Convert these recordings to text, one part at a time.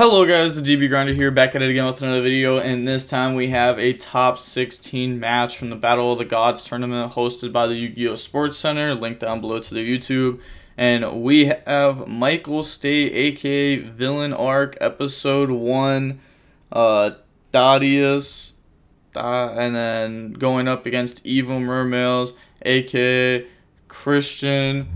Hello guys, the DB Grinder here, back at it again with another video, and this time we have a top 16 match from the Battle of the Gods tournament hosted by the Yu-Gi-Oh! Sports Center, link down below to their YouTube, and we have Michael State, aka Villain Arc, Episode 1, uh, Dadius, and then going up against Evil Mermaids, aka Christian,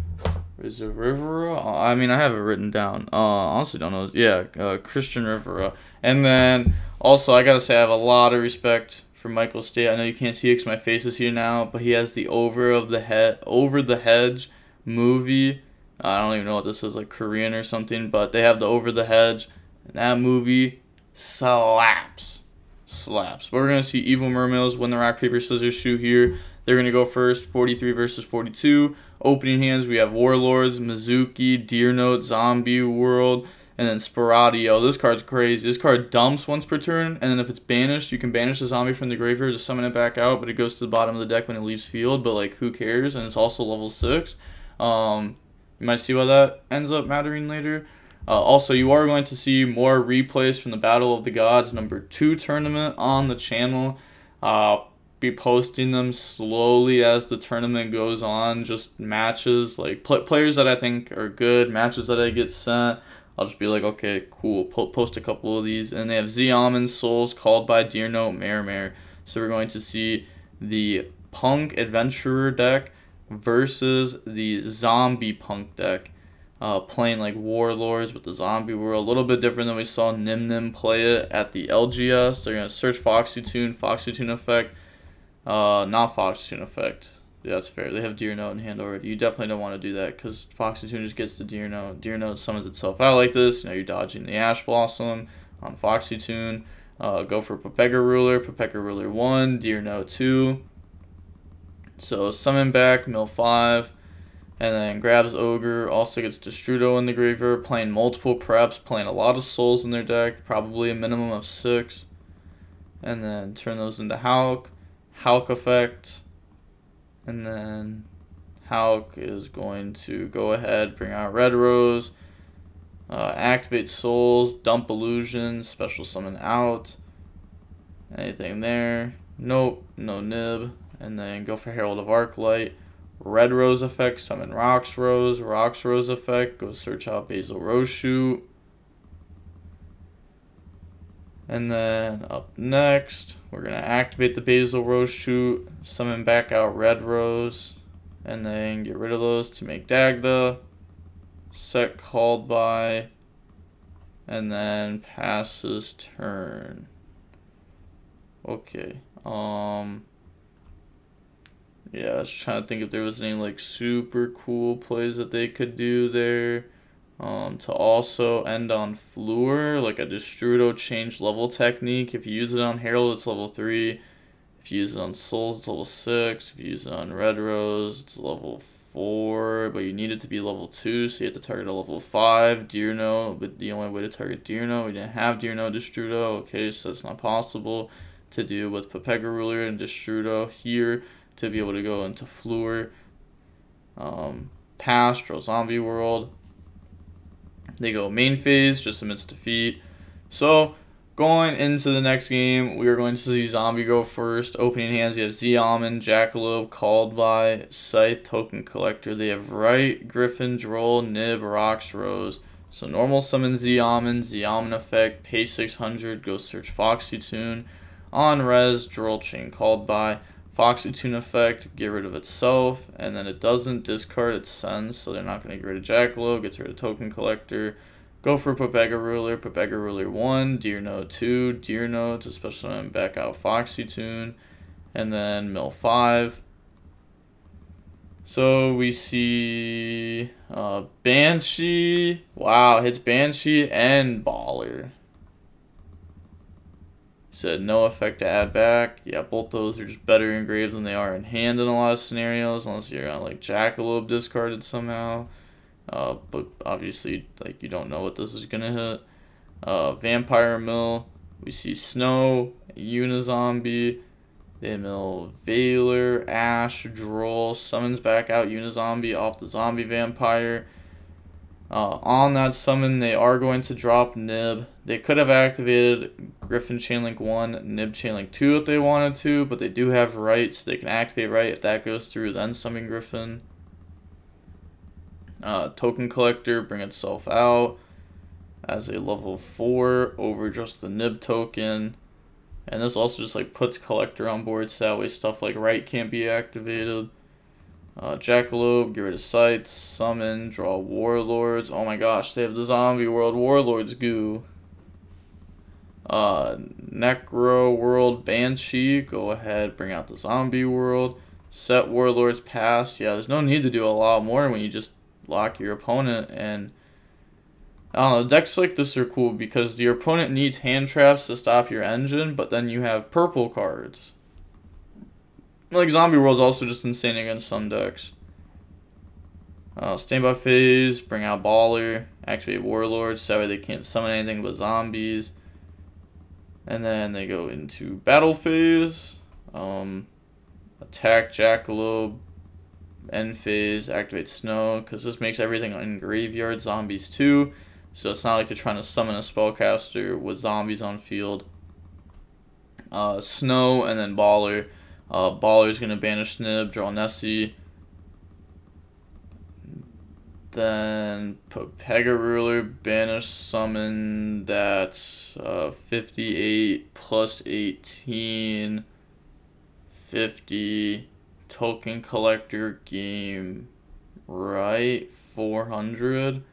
is it Rivera? I mean, I have it written down. Uh, honestly, don't know. Yeah, uh, Christian Rivera. And then also, I gotta say, I have a lot of respect for Michael State. I know you can't see it because my face is here now, but he has the over of the head, over the hedge movie. I don't even know what this is, like Korean or something, but they have the over the hedge, and that movie slaps, slaps. But we're gonna see Evil Mermaids win the rock paper scissors shoe here. They're gonna go first, 43 versus 42. Opening hands, we have Warlords, Mezuki, Deer Note, Zombie World, and then Sporadio. This card's crazy. This card dumps once per turn, and then if it's banished, you can banish the zombie from the graveyard to summon it back out, but it goes to the bottom of the deck when it leaves field, but like who cares? And it's also level 6. Um, you might see why that ends up mattering later. Uh, also, you are going to see more replays from the Battle of the Gods number 2 tournament on the channel. Uh, be posting them slowly as the tournament goes on. Just matches, like pl- players that I think are good, matches that I get sent. I'll just be like, okay, cool. Po- post a couple of these, and they have Ze Amin Souls called by Deer Note Mare Mare. So we're going to see the Punk Adventurer deck versus the Zombie Punk deck. Uh, playing like Warlords with the Zombie World, a little bit different than we saw Nim Nim play it at the LGS. They're gonna search Foxy Tune, Foxy Tune effect, uh, not Foxy Tune effect. Yeah, that's fair. They have Deer Note in hand already. You definitely don't want to do that because Foxy Tune just gets the Deer Note. Deer Note summons itself out like this. You know, you're dodging the Ash Blossom on Foxy Tune. Uh, go for Pepega Ruler, Pepega Ruler 1, Deer Note 2. So summon back, mill 5, and then grabs Ogre. Also gets Destrudo in the graveyard, playing multiple preps, playing a lot of souls in their deck, probably a minimum of 6. And then turn those into Hulk. Hulk effect, and then Hulk is going to go ahead, bring out Red Rose, uh, activate Souls, dump Illusion, special summon out. Anything there? Nope, no nib. And then go for Herald of Arclight. Red Rose effect, summon Rocks Rose. Rocks Rose effect, go search out Basil Rose Shoot. And then up next, we're going to activate the Basil Rose Shoot, summon back out Red Rose, and then get rid of those to make Dagda. Set called by, and then passes turn. Okay. Um. Yeah, I was trying to think if there was any like super cool plays that they could do there. Um, to also end on Fleur, like a Destrudo change level technique. If you use it on Herald, it's level 3. If you use it on Souls, it's level 6. If you use it on Red Rose, it's level 4. But you need it to be level 2, so you have to target a level 5. Deer Note, but the only way to target Note, we didn't have Note Destrudo. Okay, so it's not possible to do with Pepega Ruler and Destrudo here to be able to go into Fleur. Um, Zombie World. They go main phase, just amidst defeat. So, going into the next game, we are going to see Zombie go first. Opening hands, you have Z Jackalope, Called by, Scythe, Token Collector. They have Right, Griffin, Droll, Nib, Rocks, Rose. So normal summon Ze Amin, effect, pay 600, go search Foxy Tune. On res, Droll Chain Called by. Foxy Tune effect, get rid of itself, and then it doesn't discard its sends, so they're not going to get rid of Jackalope, gets rid of Token Collector. Go for Pepega Ruler, Pepega Ruler 1, Deer Note 2, Deer Note, especially when back out Foxy Tune, and then Mill 5. So we see uh, Banshee. Wow, hits Banshee and Baller. Said no effect to add back. Yeah, both those are just better engraved than they are in hand in a lot of scenarios, unless you're on like Jackalope discarded somehow. Uh, but obviously, like you don't know what this is gonna hit. Uh, Vampire Mill. We see Snow, Unizombie. They mill Veiler, Ash, Droll, summons back out Unizombie off the Zombie Vampire. Uh, on that summon, they are going to drop Nib. They could have activated Griffin Chainlink 1, Nib Chainlink 2 if they wanted to, but they do have right, so they can activate right if that goes through, then summon Griffin. Uh, token Collector, bring itself out as a level 4 over just the Nib token. And this also just like puts Collector on board, so that way stuff like right can't be activated. Uh, Jackalope, get rid of sights, summon, draw warlords. Oh my gosh, they have the zombie world warlords goo. Uh, Necro world Banshee, go ahead, bring out the zombie world. Set warlords pass. Yeah, there's no need to do a lot more when you just lock your opponent and I don't know, decks like this are cool because your opponent needs hand traps to stop your engine, but then you have purple cards. Like Zombie World's also just insane against some decks. Uh, standby phase, bring out Baller, activate Warlord, so that way they can't summon anything but zombies. And then they go into battle phase, um, attack Jackalope, end phase, activate Snow, because this makes everything in graveyard zombies too. So it's not like you're trying to summon a spellcaster with zombies on field. Uh, Snow and then Baller. Uh, Baller's going to banish Snib, draw Nessie. Then Pega Ruler, banish summon, that's uh, 58 plus 18, 50, token collector game, right? 400.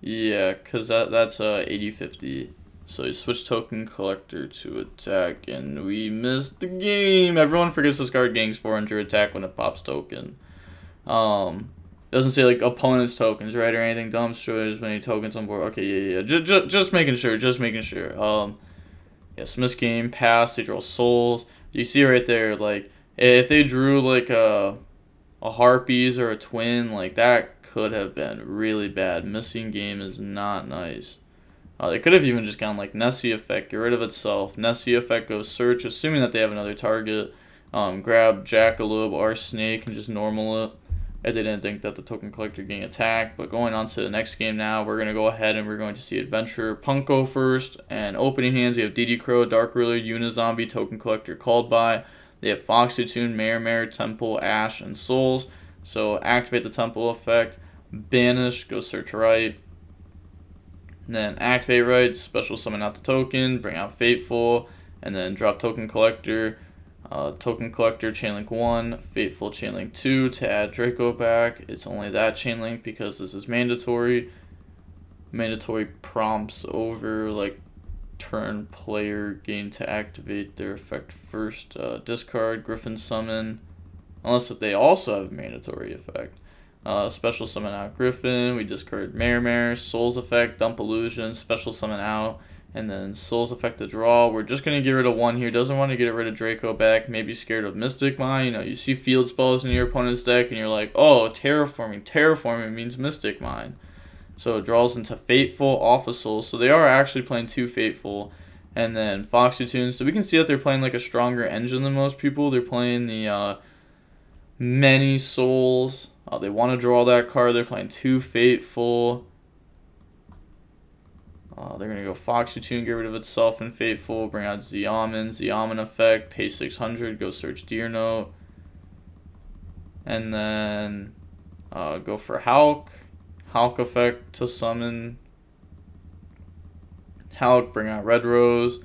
Yeah, because that, that's uh, 80 50. So he switched token collector to attack, and we missed the game. Everyone forgets this card gains 400 attack when it pops token. Um, doesn't say like opponent's tokens, right, or anything. Dumb destroys many tokens on board. Okay, yeah, yeah. Just, just, just making sure. Just making sure. Um, yeah, Smith's game pass. They draw souls. You see right there, like if they drew like a a harpies or a twin, like that could have been really bad. Missing game is not nice. Uh, they could have even just gone like Nessie effect, get rid of itself. Nessie effect goes search, assuming that they have another target. Um, grab Jackalope or Snake and just normal it. As they didn't think that the token collector getting attacked. But going on to the next game now, we're going to go ahead and we're going to see Adventure Punko first. And opening hands, we have DD Crow, Dark Ruler, Unizombie, Token Collector called by. They have Foxy Tune, Mare Mare, Temple, Ash, and Souls. So activate the Temple effect. Banish, go search right. Then activate right, special summon out the token, bring out Fateful, and then drop token collector. Uh, token collector chainlink 1, Fateful chainlink 2 to add Dracoback. It's only that chainlink because this is mandatory. Mandatory prompts over like turn player gain to activate their effect first. Uh, discard Griffin summon, unless if they also have mandatory effect. Uh, special summon out Griffin. We discard Mare, Souls Effect, Dump Illusion, special summon out, and then Souls Effect to draw. We're just going to get rid of one here. Doesn't want to get rid of Dracoback. Maybe scared of Mystic Mine. You know, you see field spells in your opponent's deck, and you're like, oh, Terraforming. Terraforming means Mystic Mine. So it draws into Fateful off of Souls. So they are actually playing two Fateful. And then Foxy Tunes. So we can see that they're playing like a stronger engine than most people. They're playing the uh, Many Souls uh, they want to draw that card. They're playing two Fateful. Uh, they're going to go Foxy Tune, get rid of itself and Fateful, bring out Ze Amin, Xiamen effect, pay 600, go search Deer Note. And then uh, go for Hulk. Hulk effect to summon. Hulk, bring out Red Rose.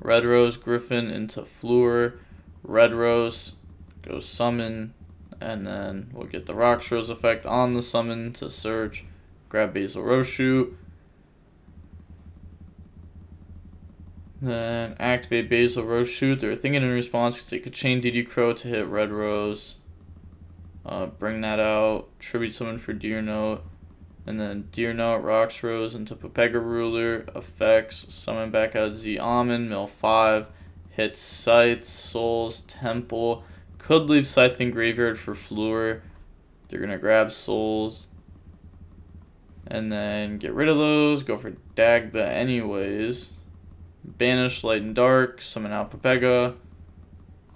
Red Rose, Griffin into Fleur. Red Rose, go summon and then we'll get the Rockstrose effect on the summon to search, grab Basil Roshoot, then activate Basil Roshoot. They're thinking in response because they could chain DD Crow to hit Red Rose, uh, bring that out, tribute summon for Deer Note, and then Deer Note, Rockstrose into Pepega Ruler, effects, summon back out Ze Amin, Mill 5, hit Scythe, Souls, Temple, could leave Scythe in Graveyard for Fleur. They're going to grab Souls. And then get rid of those. Go for Dagda anyways. Banish Light and Dark. Summon out Pepega.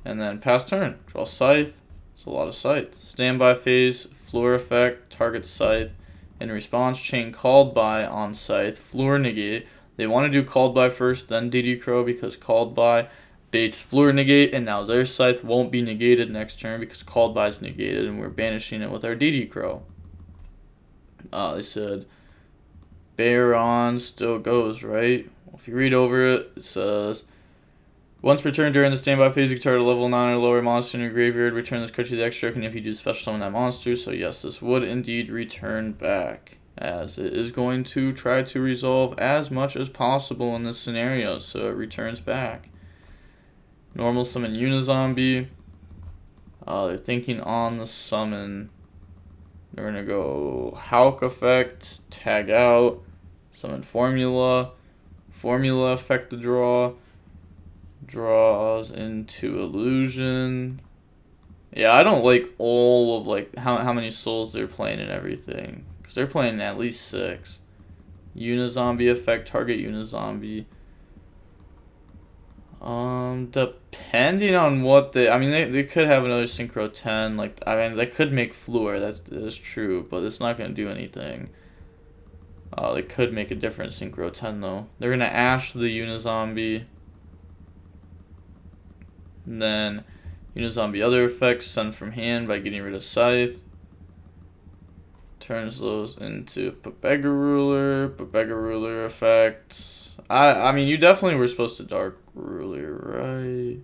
And then pass turn. Draw Scythe. It's a lot of Scythe. Standby phase. Fleur effect. Target Scythe. In response, chain called by on scythe, Fleur negate. They want to do called by first, then DD Crow because called by baits Fleur negate, and now their scythe won't be negated next turn because called by is negated, and we're banishing it with our DD Crow. Uh, they said Baron still goes, right? If you read over it, it says once per turn during the standby phase, you can target a level 9 or lower monster in your graveyard. Return this card to the extra, and if you do special summon that monster. So, yes, this would indeed return back, as it is going to try to resolve as much as possible in this scenario. So, it returns back. Normal summon Unizombie. Uh, they're thinking on the summon. They're to go Hulk effect, tag out, summon Formula, Formula effect the draw draws into illusion. Yeah, I don't like all of like how how many souls they're playing and everything because they're playing at least six. Unizombie effect target Unizombie. Um, depending on what they, I mean, they, they could have another synchro ten. Like, I mean, they could make Fleur. That's that's true, but it's not gonna do anything. Uh, they could make a different synchro ten though. They're gonna ash the Unizombie. And then Unizombie other effects, send from hand by getting rid of Scythe. Turns those into Pepega Ruler, Pepega Ruler effects. I I mean you definitely were supposed to Dark Ruler, right?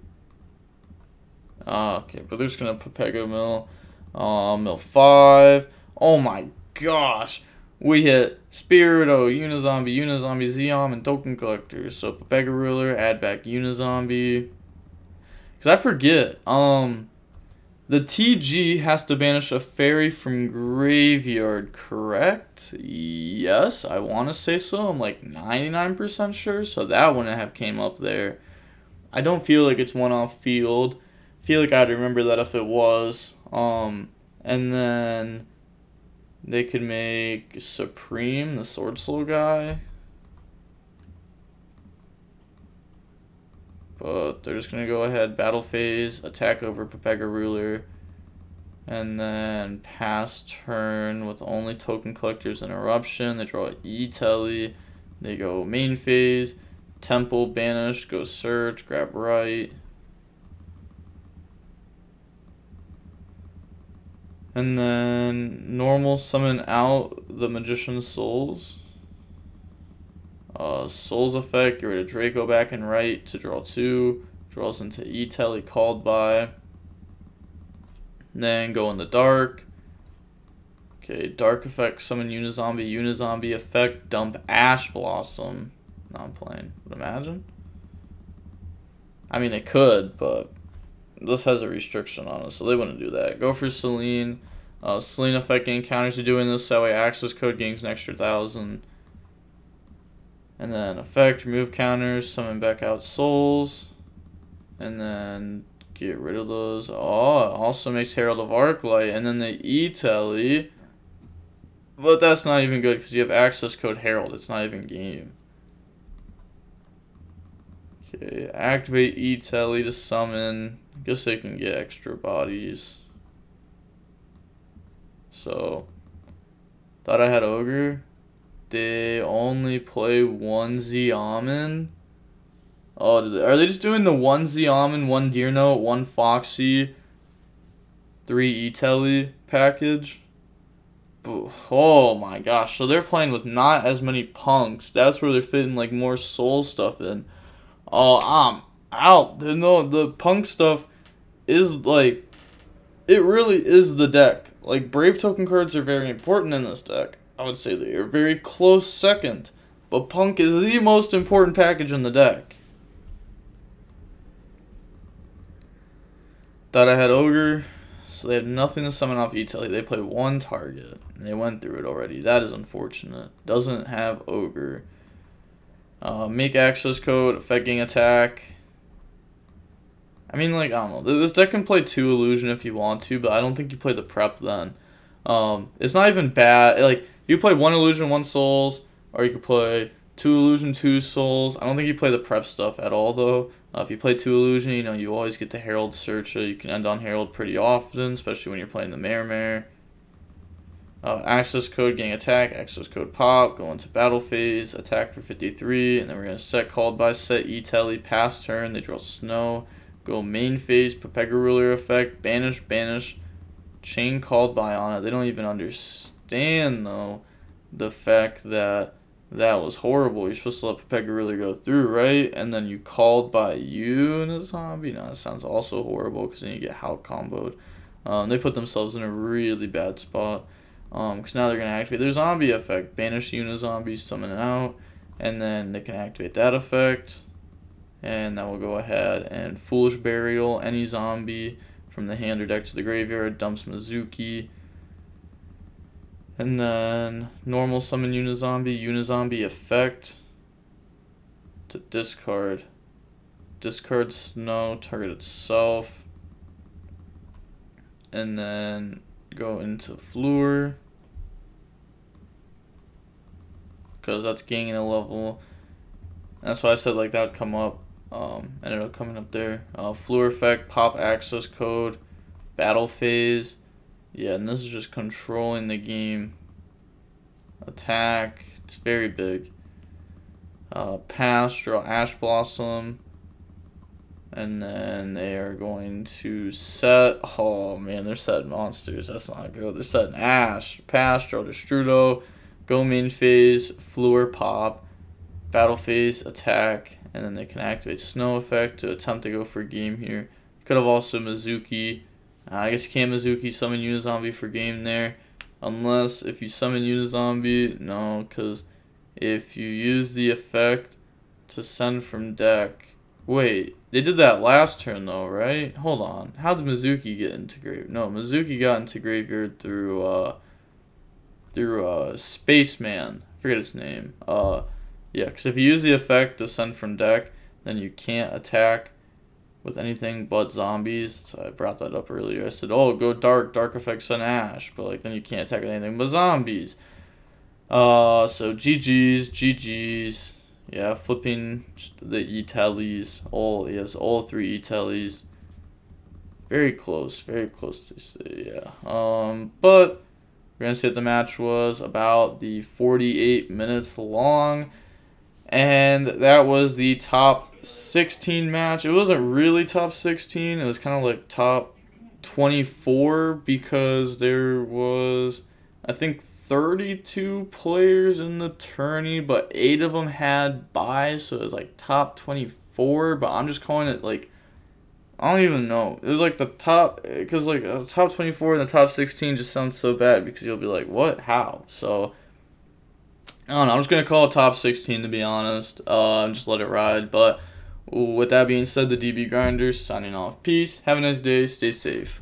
Ah, okay, just gonna Pepega Mill. Uh, mill five. Oh my gosh. We hit Spirito, Unizombie, Unizombie, Zeom, and Token Collector. So Pepega Ruler, add back Unizombie. Because I forget, um, the TG has to banish a fairy from graveyard, correct? Yes, I want to say so. I'm like 99% sure, so that wouldn't have came up there. I don't feel like it's one off field. feel like I'd remember that if it was. Um, and then they could make Supreme, the Sword Soul guy. But they're just going to go ahead, battle phase, attack over Pepega Ruler, and then pass turn with only token collectors and eruption. They draw E-Telly. They go main phase, temple, banish, go search, grab right. And then normal summon out the Magician's Souls. Uh, Souls effect, get rid of Dracoback and right to draw two. Draws into E-Telly called by. Then go in the dark. Okay, dark effect, summon Unizombie, Unizombie effect, dump Ash Blossom. Not playing. But imagine. I mean, they could, but this has a restriction on it, so they wouldn't do that. Go for Selene. Uh, Selene effect gain counters to doing this, that way access code gains an extra thousand. And then effect, remove counters, summon back out souls. And then get rid of those. Oh, also makes Herald of Arclight. And then the E-Telly. But that's not even good because you have access code Herald. It's not even game. Okay, activate E-Telly to summon. I guess they can get extra bodies. So, thought I had Ogre they only play one Ze Amin. Oh, are they just doing the one Ze Amin, one Deer Note, one Foxy, three E-Telly package? Oh my gosh, so they're playing with not as many punks. That's where they're fitting like more soul stuff in. Oh, I'm out. No, the punk stuff is like, it really is the deck. Like, Brave token cards are very important in this deck. I would say they are very close second, but Punk is the most important package in the deck. Thought I had Ogre, so they have nothing to summon off E-Telly. They play one target, and they went through it already. That is unfortunate. Doesn't have Ogre. Uh, make access code, affecting attack. I mean, like, I don't know. This deck can play two illusion if you want to, but I don't think you play the prep then. Um, it's not even bad. Like, you play one illusion, one souls, or you could play two illusion, two souls. I don't think you play the prep stuff at all though. Uh, if you play two illusion, you know you always get the Herald Searcher. You can end on Herald pretty often, especially when you're playing the Mare Mare. uh, access code gang attack, access code pop, go into battle phase, attack for 53, and then we're going to set called by set e tally pass turn, they draw snow, go main phase, Pepega ruler effect, banish, banish, chain called by on it. They don't even understand though the fact that that was horrible. You're supposed to let Pepega ruler go through, right? And then you called by you and a zombie. Now that sounds also horrible because then you get how comboed. Um, they put themselves in a really bad spot. Because um, now they're going to activate their zombie effect. Banish Unizombies, summon it out. And then they can activate that effect. And that will go ahead and Foolish Burial, any zombie from the hand or deck to the graveyard, dumps Mezuki. And then normal summon Unizombie, Unizombie effect to discard. Discard Snow, target itself. And then go into Fleur. because that's gaining a level. That's why I said like that would come up. Um, ended up coming up there. Uh, Fleur effect, pop access code, battle phase. Yeah, and this is just controlling the game. Attack. It's very big. Uh, pass, draw Ash Blossom. And then they are going to set. Oh man, they're setting monsters. That's not good. They're setting Ash. Pass, draw Destrudo go main phase, Fleur pop, battle phase, attack, and then they can activate snow effect to attempt to go for a game here. Could have also Mezuki. Uh, I guess you can't Mezuki summon Unizombie for game there. Unless if you summon Unizombie, no, because if you use the effect to send from deck. Wait, they did that last turn though, right? Hold on. How did Mezuki get into grave? No, Mezuki got into graveyard through uh through uh, Spaceman. I forget his name. Uh, yeah, because if you use the effect to send from deck, then you can't attack with anything but zombies. So I brought that up earlier. I said, oh, go dark, dark effect send Ash, but like then you can't attack with anything but zombies. Uh, so GG's, GG's. Yeah, flipping the E-tallies. All, yes, all three E-tallies. Very close, very close to say, yeah. Um, but we're going to see that the match was about the 48 minutes long. And that was the top 16 match. It wasn't really top 16. It was kind of like top 24 because there was, I think, 32 players in the tourney, but eight of them had buys, so it was like top 24. But I'm just calling it like I don't even know. It was like the top, because like the top 24 and the top 16 just sounds so bad because you'll be like, what? How? So, I don't know. I'm just to call it top 16 to be honest. Uh, just let it ride. But with that being said, the DB Grinders signing off. Peace. Have a nice day. Stay safe.